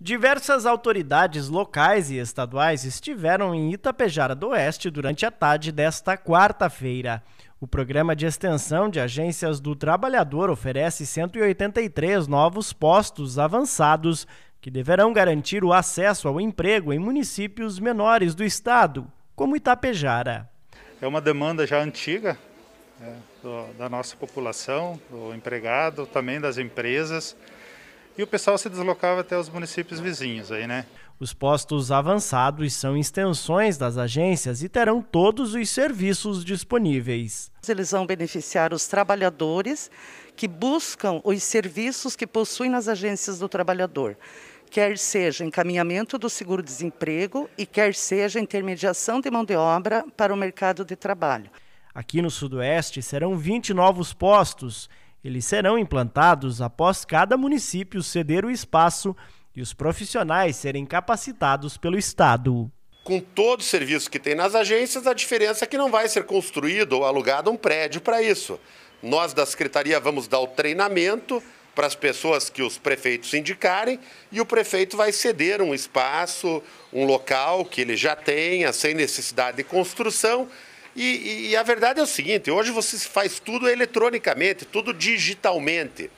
Diversas autoridades locais e estaduais estiveram em Itapejara do Oeste durante a tarde desta quarta-feira. O programa de extensão de agências do trabalhador oferece 183 novos postos avançados que deverão garantir o acesso ao emprego em municípios menores do estado, como Itapejara. É uma demanda já antiga é, do, da nossa população, do empregado, também das empresas e o pessoal se deslocava até os municípios vizinhos aí, né? Os postos avançados são extensões das agências e terão todos os serviços disponíveis. Eles vão beneficiar os trabalhadores que buscam os serviços que possuem nas agências do trabalhador, quer seja encaminhamento do seguro-desemprego e quer seja intermediação de mão de obra para o mercado de trabalho. Aqui no Sudoeste serão 20 novos postos eles serão implantados após cada município ceder o espaço e os profissionais serem capacitados pelo Estado. Com todo o serviço que tem nas agências, a diferença é que não vai ser construído ou alugado um prédio para isso. Nós da Secretaria vamos dar o treinamento para as pessoas que os prefeitos indicarem e o prefeito vai ceder um espaço, um local que ele já tenha, sem necessidade de construção, e, e, a verdade é o seguinte: hoje você faz tudo eletronicamente, tudo digitalmente.